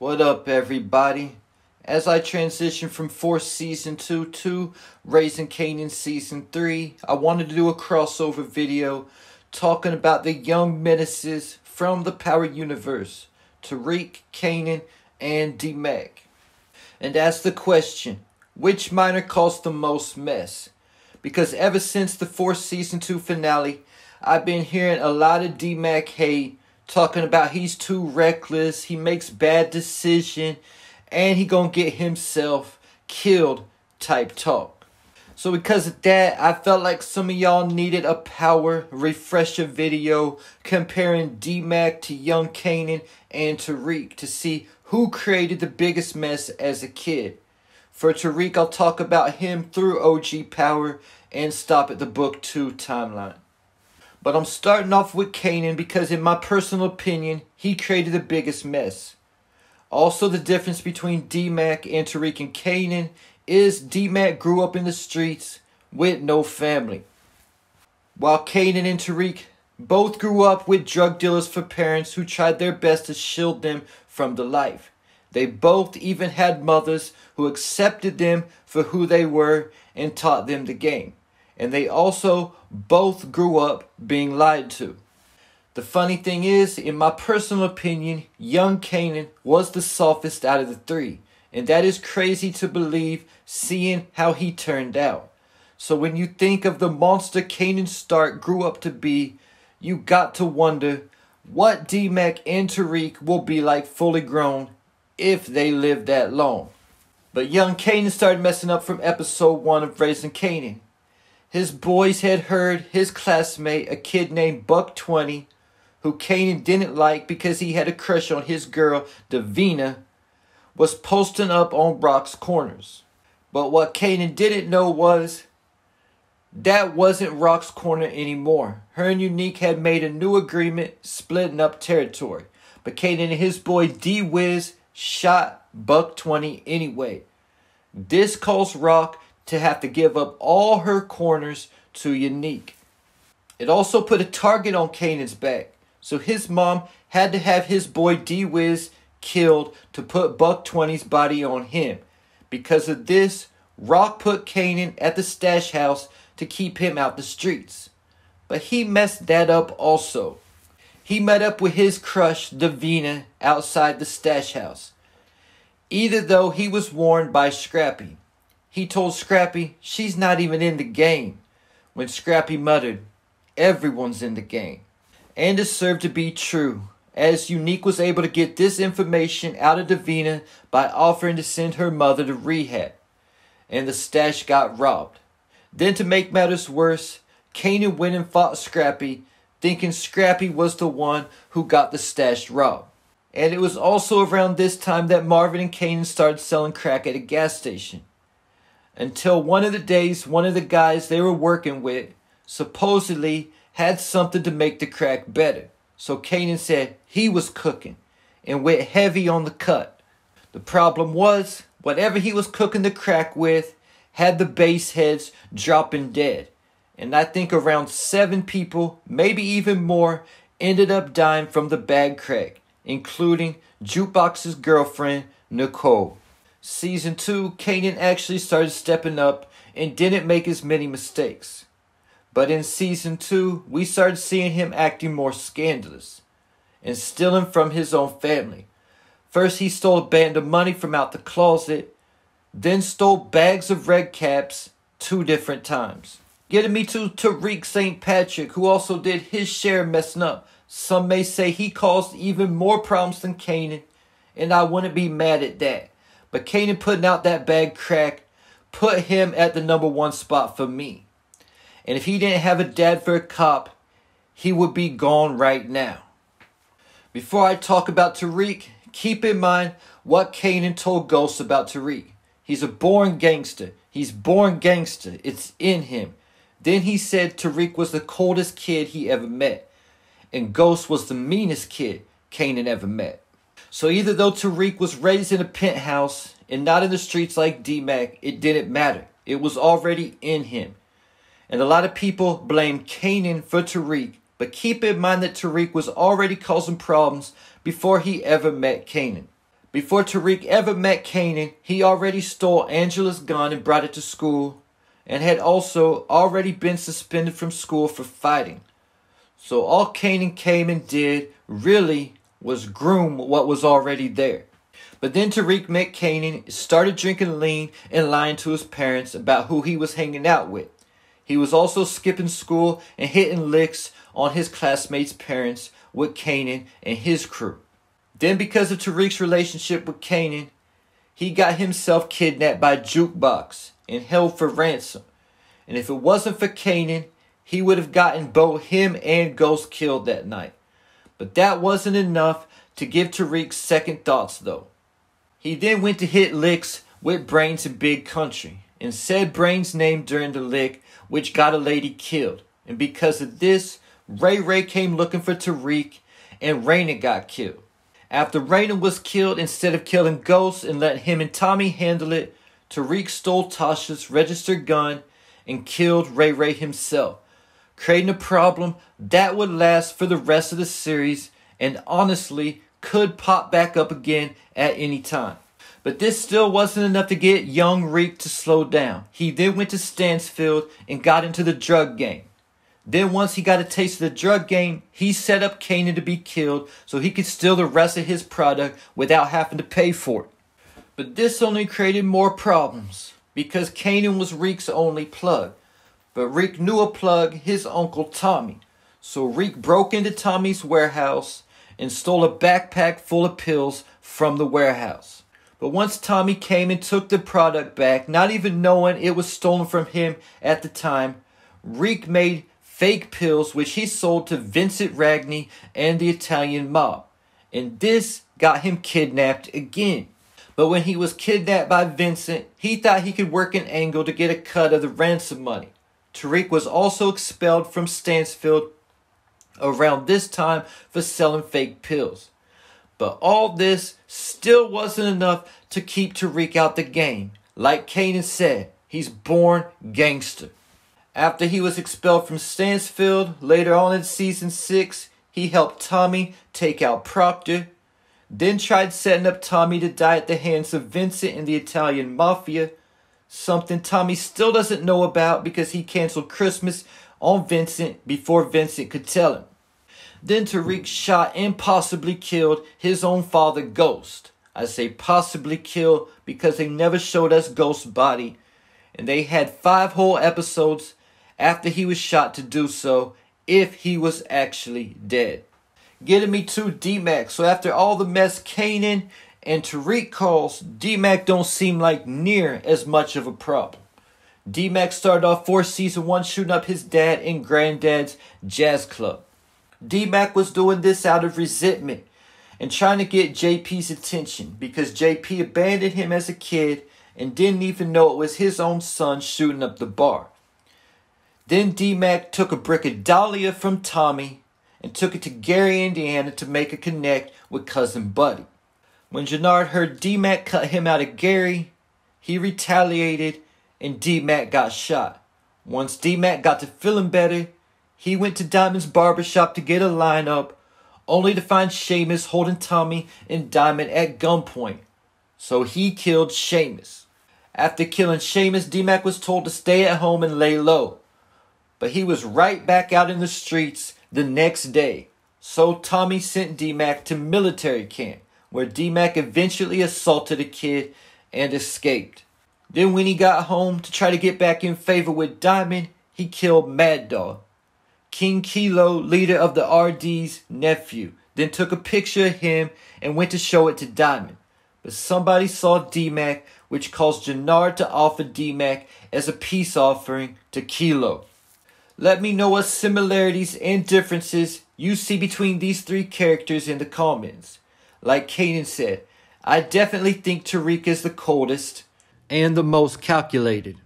What up, everybody? As I transition from Force Season 2 to Raising Kanan Season 3, I wanted to do a crossover video talking about the young menaces from the Power Universe Tariq, Kanan, and D-Mac. And ask the question which minor caused the most mess? Because ever since the Force Season 2 finale, I've been hearing a lot of D-Mac hate talking about he's too reckless, he makes bad decision, and he gonna get himself killed type talk. So because of that, I felt like some of y'all needed a power refresher video comparing D-Mac to young Kanan and Tariq to see who created the biggest mess as a kid. For Tariq, I'll talk about him through OG Power and stop at the Book 2 timeline. But I'm starting off with Kanan because, in my personal opinion, he created the biggest mess. Also, the difference between D-Mac and Tariq and Kanan is D-Mac grew up in the streets with no family. While Kanan and Tariq both grew up with drug dealers for parents who tried their best to shield them from the life. They both even had mothers who accepted them for who they were and taught them the game and they also both grew up being lied to. The funny thing is, in my personal opinion, young Kanan was the softest out of the three, and that is crazy to believe seeing how he turned out. So when you think of the monster Kanan Stark grew up to be, you got to wonder what D-Mac and Tariq will be like fully grown if they live that long. But young Kanan started messing up from episode 1 of Raising Kanan. His boys had heard his classmate, a kid named Buck 20, who Kanan didn't like because he had a crush on his girl, Davina, was posting up on Raq's corners. But what Kanan didn't know was that wasn't Raq's corner anymore. Her and Unique had made a new agreement, splitting up territory. But Kanan and his boy D Wiz shot Buck 20 anyway. This caused Raq to have to give up all her corners to Unique. It also put a target on Kanan's back, so his mom had to have his boy D Wiz killed to put Buck 20's body on him. Because of this, Raq put Kanan at the stash house to keep him out the streets. But he messed that up also. He met up with his crush, Davina, outside the stash house. Either though he was warned by Scrappy. He told Scrappy she's not even in the game. When Scrappy muttered, Everyone's in the game. And it served to be true, as Unique was able to get this information out of Davina by offering to send her mother to rehab. And the stash got robbed. Then, to make matters worse, Kanan went and fought Scrappy, thinking Scrappy was the one who got the stash robbed. And it was also around this time that Marvin and Kanan started selling crack at a gas station until one of the days one of the guys they were working with supposedly had something to make the crack better. So Kanan said he was cooking and went heavy on the cut. The problem was, whatever he was cooking the crack with had the base heads dropping dead. And I think around seven people, maybe even more, ended up dying from the bad crack, including Jukebox's girlfriend, Nicole. Season 2, Kanan actually started stepping up and didn't make as many mistakes. But in Season 2, we started seeing him acting more scandalous and stealing from his own family. First, he stole a band of money from out the closet, then stole bags of red caps two different times. Getting me to Tariq St. Patrick, who also did his share of messing up. Some may say he caused even more problems than Kanan, and I wouldn't be mad at that. But Kanan putting out that bad crack put him at the number one spot for me. And if he didn't have a dad for a cop, he would be gone right now. Before I talk about Tariq, keep in mind what Kanan told Ghost about Tariq. He's a born gangster. He's born gangster. It's in him. Then he said Tariq was the coldest kid he ever met. And Ghost was the meanest kid Kanan ever met. So either though Tariq was raised in a penthouse and not in the streets like D-Mac, it didn't matter. It was already in him. And a lot of people blame Kanan for Tariq, but keep in mind that Tariq was already causing problems before he ever met Kanan. Before Tariq ever met Kanan, he already stole Angela's gun and brought it to school, and had also already been suspended from school for fighting. So all Kanan came and did really was groom what was already there. But then Tariq met Kanan, started drinking lean and lying to his parents about who he was hanging out with. He was also skipping school and hitting licks on his classmates' parents with Kanan and his crew. Then, because of Tariq's relationship with Kanan, he got himself kidnapped by Jukebox and held for ransom. And if it wasn't for Kanan, he would have gotten both him and Ghost killed that night. But that wasn't enough to give Tariq second thoughts, though. He then went to hit licks with Brains in Big Country and said Brains' name during the lick, which got a lady killed. And because of this, Ray Ray came looking for Tariq and Raina got killed. After Raina was killed, instead of killing Ghost and letting him and Tommy handle it, Tariq stole Tasha's registered gun and killed Ray Ray himself, creating a problem that would last for the rest of the series and honestly could pop back up again at any time. But this still wasn't enough to get young Reek to slow down. He then went to Stansfield and got into the drug game. Then once he got a taste of the drug game, he set up Kanan to be killed so he could steal the rest of his product without having to pay for it. But this only created more problems because Kanan was Reek's only plug. But Reek knew a plug, his uncle Tommy. So Reek broke into Tommy's warehouse and stole a backpack full of pills from the warehouse. But once Tommy came and took the product back, not even knowing it was stolen from him at the time, Reek made fake pills which he sold to Vincent Ragni and the Italian mob. And this got him kidnapped again. But when he was kidnapped by Vincent, he thought he could work an angle to get a cut of the ransom money. Tariq was also expelled from Stansfield around this time for selling fake pills. But all this still wasn't enough to keep Tariq out the game. Like Kanan said, he's born gangster. After he was expelled from Stansfield, later on in season 6, he helped Tommy take out Proctor, then tried setting up Tommy to die at the hands of Vincent and the Italian Mafia, something Tommy still doesn't know about because he canceled Christmas on Vincent before Vincent could tell him. Then Tariq shot and possibly killed his own father, Ghost. I say possibly killed because they never showed us Ghost's body, and they had five whole episodes after he was shot to do so if he was actually dead. Getting me to D-Mac. So after all the mess Kanan and Tariq calls, D-Mac don't seem like near as much of a problem. D-Mac started off for season one shooting up his dad and granddad's jazz club. D-Mac was doing this out of resentment and trying to get JP's attention because JP abandoned him as a kid and didn't even know it was his own son shooting up the bar. Then D-Mac took a brick of Dahlia from Tommy and took it to Gary, Indiana to make a connect with Cousin Buddy. When Jenard heard D-Mac cut him out of Gary, he retaliated and D-Mac got shot. Once D-Mac got to feeling better, he went to Diamond's barbershop to get a lineup, only to find Seamus holding Tommy and Diamond at gunpoint. So he killed Seamus. After killing Seamus, D-Mac was told to stay at home and lay low but he was right back out in the streets the next day. So Tommy sent D-Mac to military camp, where D-Mac eventually assaulted a kid and escaped. Then when he got home to try to get back in favor with Diamond, he killed Mad Dog. King Kilo, leader of the RD's nephew, then took a picture of him and went to show it to Diamond. But somebody saw D-Mac, which caused Jenard to offer D-Mac as a peace offering to Kilo. Let me know what similarities and differences you see between these three characters in the comments. Like Kanan said, I definitely think Tariq is the coldest and the most calculated.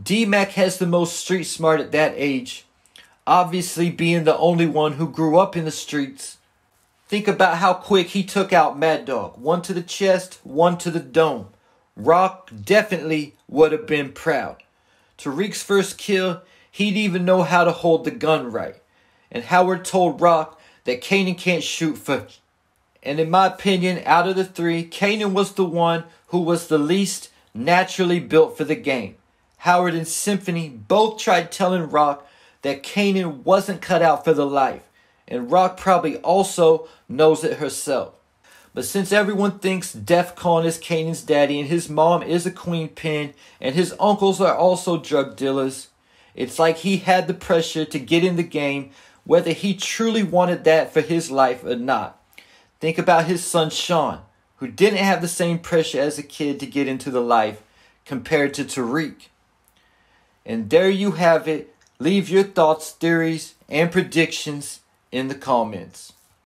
D-Mac has the most street smart at that age, obviously being the only one who grew up in the streets. Think about how quick he took out Mad Dog. One to the chest, one to the dome. Raq definitely would have been proud. Tariq's first kill he'd even know how to hold the gun right. And Howard told Raq that Kanan can't shoot for And in my opinion, out of the three, Kanan was the one who was the least naturally built for the game. Howard and Symphony both tried telling Raq that Kanan wasn't cut out for the life, and Raq probably also knows it herself. But since everyone thinks DEF CON is Kanan's daddy and his mom is a queen pin and his uncles are also drug dealers, it's like he had the pressure to get in the game whether he truly wanted that for his life or not. Think about his son Sean, who didn't have the same pressure as a kid to get into the life compared to Tariq. And there you have it. Leave your thoughts, theories, and predictions in the comments.